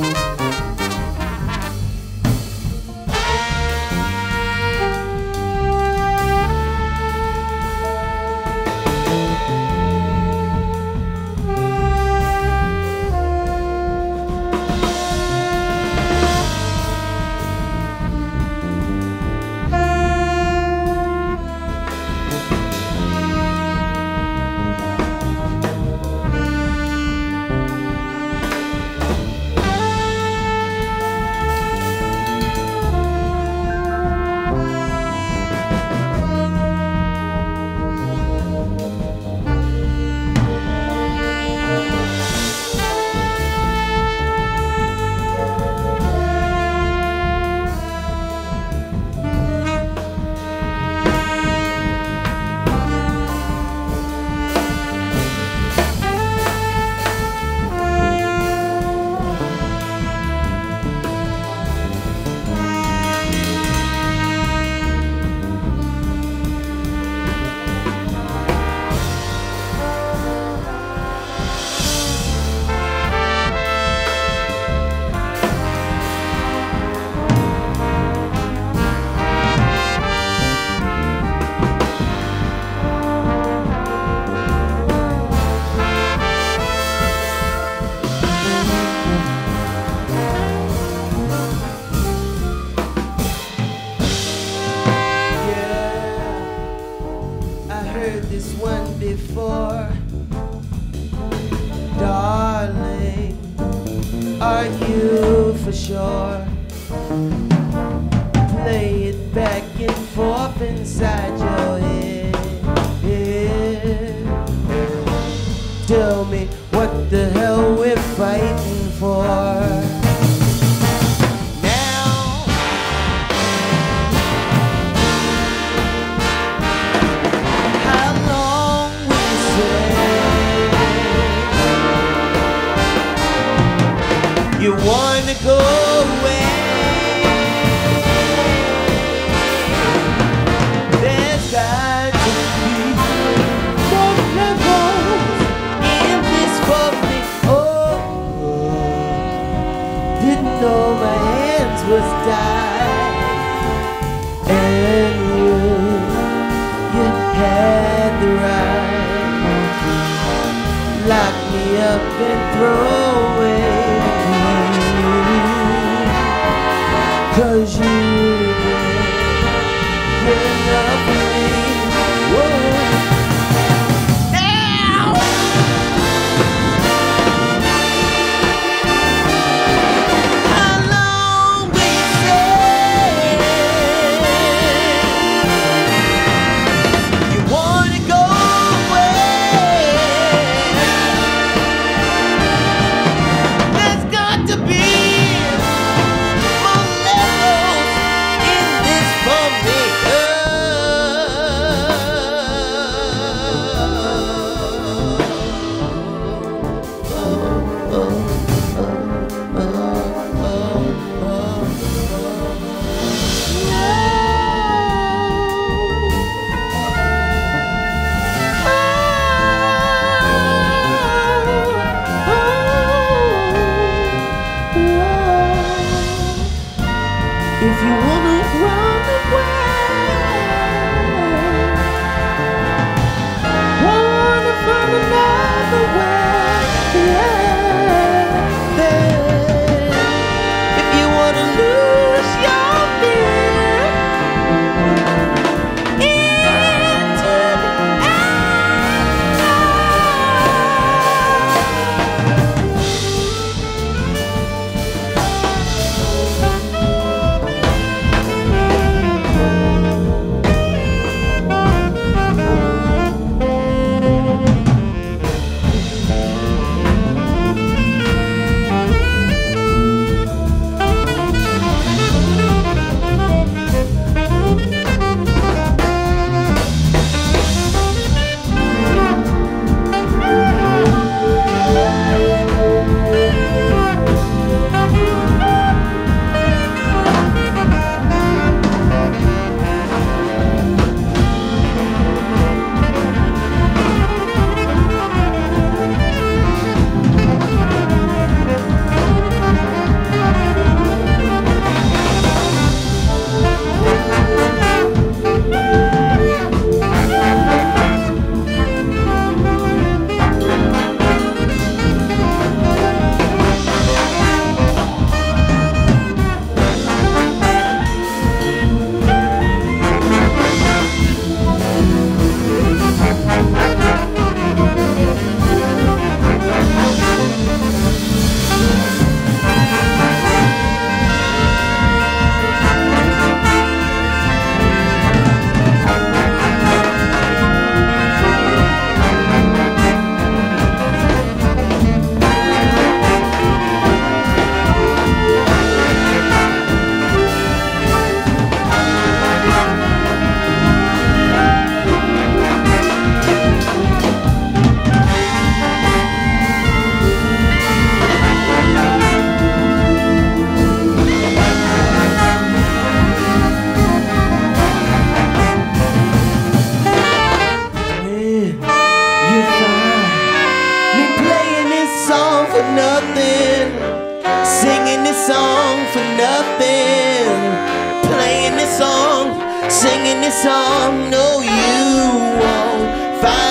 Thank are you for sure? Let me go away. if you want this song, no, you won't find.